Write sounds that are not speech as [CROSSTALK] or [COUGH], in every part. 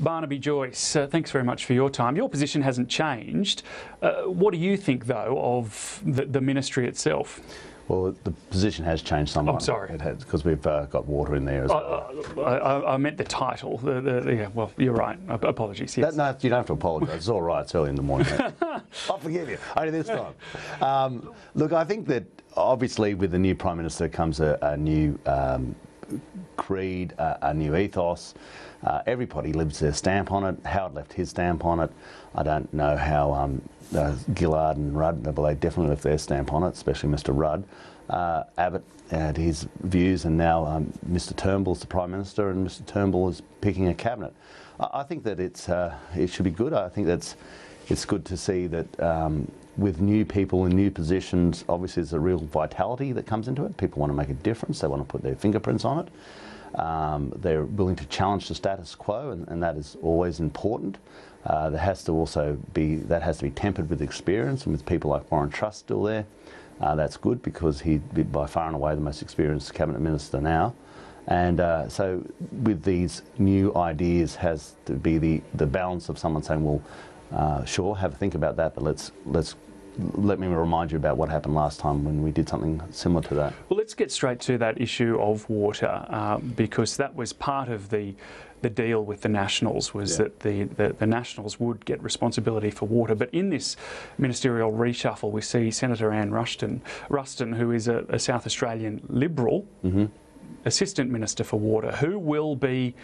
Barnaby Joyce, uh, thanks very much for your time. Your position hasn't changed. Uh, what do you think, though, of the, the ministry itself? Well, the position has changed somewhat. I'm sorry. Because we've uh, got water in there as well. I, I, I meant the title. The, the, the- yeah, well, you're right. Apologies. Yes. That, no, you don't have to apologise. It's all right. It's early in the morning. [LAUGHS] I'll forgive you. Only this time. Um, look, I think that obviously with the new Prime Minister comes a, a new um, creed, a, a new ethos. Uh, everybody leaves their stamp on it. Howard left his stamp on it. I don't know how um, uh, Gillard and Rudd, but they definitely left their stamp on it, especially Mr Rudd. Uh, Abbott had his views, and now um, Mr Turnbull's the Prime Minister, and Mr Turnbull is picking a cabinet. I, I think that it's uh, it should be good. I think that's it's good to see that um, with new people in new positions, obviously there's a real vitality that comes into it. People want to make a difference. They want to put their fingerprints on it. Um, they're willing to challenge the status quo, and, and that is always important. Uh, there has to also be that has to be tempered with experience, and with people like Warren Truss still there, uh, that's good because he's by far and away the most experienced cabinet minister now. And uh, so, with these new ideas, has to be the, the balance of someone saying, "Well, uh, sure, have a think about that, but let's let's let me remind you about what happened last time when we did something similar to that." Well, let's get straight to that issue of water um, because that was part of the the deal with the Nationals was Yeah. that the, the, the Nationals would get responsibility for water. But in this ministerial reshuffle, we see Senator Anne Rushton, Ruston, who is a, a South Australian Liberal, Assistant Minister for Water, who will be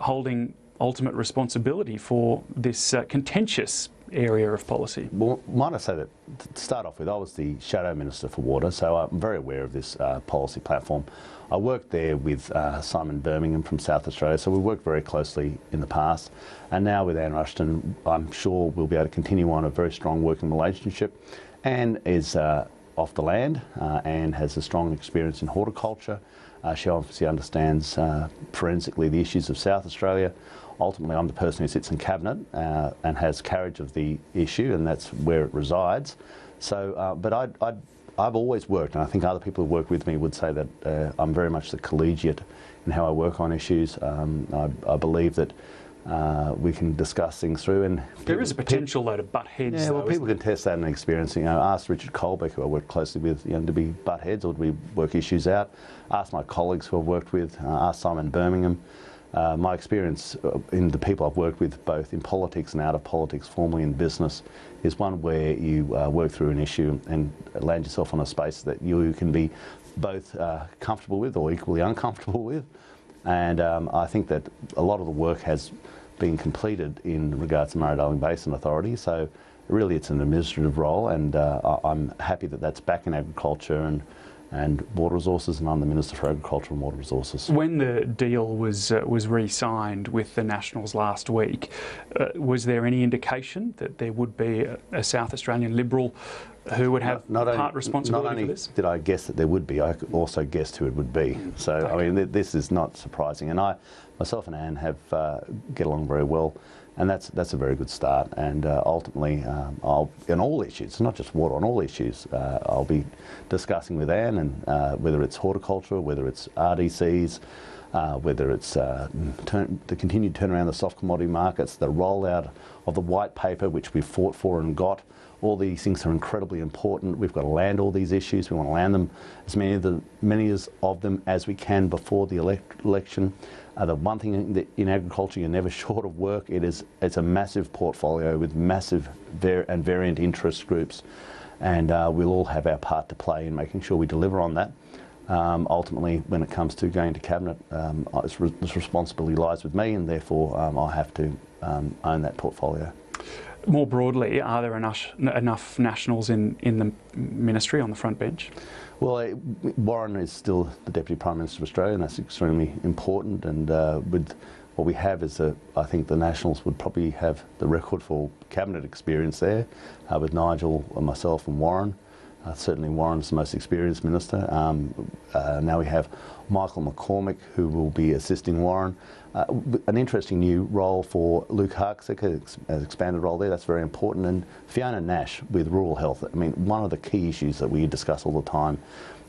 holding ultimate responsibility for this uh, contentious area of policy. Well, might I say that to start off with, I was the Shadow Minister for Water, so I'm very aware of this uh, policy platform. I worked there with uh, Simon Birmingham from South Australia, so we worked very closely in the past. And now with Anne Ruston, I'm sure we'll be able to continue on a very strong working relationship. Anne is uh, off the land. Uh, Anne has a strong experience in horticulture. Uh, she obviously understands uh, forensically the issues of South Australia. Ultimately, I'm the person who sits in cabinet uh, and has carriage of the issue, and that's where it resides. So, uh, but I'd, I'd, I've always worked, and I think other people who work with me would say that uh, I'm very much the collegiate in how I work on issues. Um, I, I believe that uh, we can discuss things through, and There is a potential, though, to butt heads. yeah, well, people can test that and experience. You know, ask Richard Colbeck, who I work closely with, you know, do we butt heads or do we work issues out? Ask my colleagues who I've worked with. Uh, ask Simon Birmingham. Uh, my experience uh, in the people I've worked with, both in politics and out of politics, formerly in business, is one where you uh, work through an issue and land yourself on a space that you can be both uh, comfortable with or equally uncomfortable [LAUGHS] with. And um, I think that a lot of the work has been completed in regards to Murray-Darling Basin Authority. So really it's an administrative role and uh, I'm happy that that's back in agriculture and, and water resources and I'm the Minister for Agriculture and Water Resources. When the deal was uh, was re-signed with the Nationals last week, uh, was there any indication that there would be a, a South Australian Liberal who would have only- part responsibility not only for this? did I guess that there would be, I also guessed who it would be. So I mean, th- this is not surprising. And I, myself and Anne have uh, get along very well, and that's that's a very good start. And uh, ultimately, um, I'll on all issues, not just water, on all issues, uh, I'll be discussing with Anne, and uh, whether it's horticulture, whether it's RDCs. Uh, whether it's uh, turn, the continued turnaround of the soft commodity markets, the rollout of the white paper, which we fought for and got, all these things are incredibly important. We've got to land all these issues. We want to land them as many of the many as of them as we can before the elect- election. Uh, the one thing in, agriculture, you're never [LAUGHS] short of work. It is it's a massive portfolio with massive and variant interest groups, and uh, we'll all have our part to play in making sure we deliver on that. Um, ultimately, when it comes to going to cabinet, um, it's re- this responsibility lies with me, and therefore um, I have to um, own that portfolio. More broadly, are there enough, enough Nationals in, in the ministry on the front bench? Well, uh, Warren is still the Deputy Prime Minister of Australia, and that's extremely important. And uh, with what we have is, that I think the Nationals would probably have the record for cabinet experience there, uh, with Nigel, and myself, and Warren. Uh, certainly, Warren's the most experienced minister. Um, uh, now we have Michael McCormack, who will be assisting Warren. Uh, an interesting new role for Luke Hartsuyker, an expanded role there. That's very important. And Fiona Nash with rural health. I mean, one of the key issues that we discuss all the time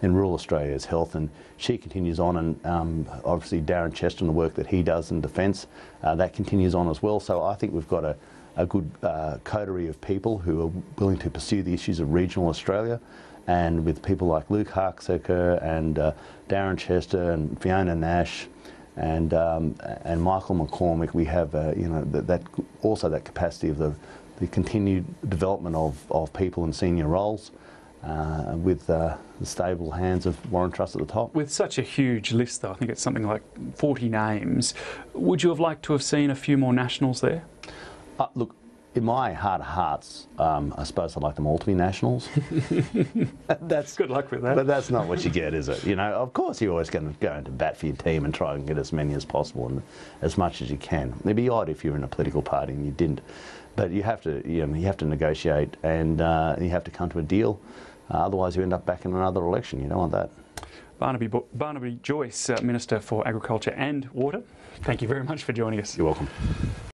in rural Australia is health, and she continues on. And um, obviously, Darren Chester and the work that he does in defence, uh, that continues on as well. So I think we've got a, a good uh, coterie of people who are willing to pursue the issues of regional Australia. And with people like Luke Hartsuyker and uh, Darren Chester and Fiona Nash and um, and Michael McCormack, we have uh, you know that, that also that capacity of the the continued development of, of people in senior roles uh, with uh, the stable hands of Warren Truss at the top. With such a huge list, though, I think it's something like 40 names, would you have liked to have seen a few more nationals there? Uh, look, in my heart of hearts, um, I suppose I'd like them all to be nationals. [LAUGHS] that's good luck with that. But that's not what you get, is it? You know, of course you're always going to go into bat for your team and try and get as many as possible and as much as you can. It'd be odd if you're in a political party and you didn't. But you have to, you, know, you have to negotiate and uh, you have to come to a deal. Uh, otherwise, you end up back in another election. You don't want that. Barnaby, Barnaby Joyce, uh, Minister for Agriculture and Water, thank you very much for joining us. You're welcome.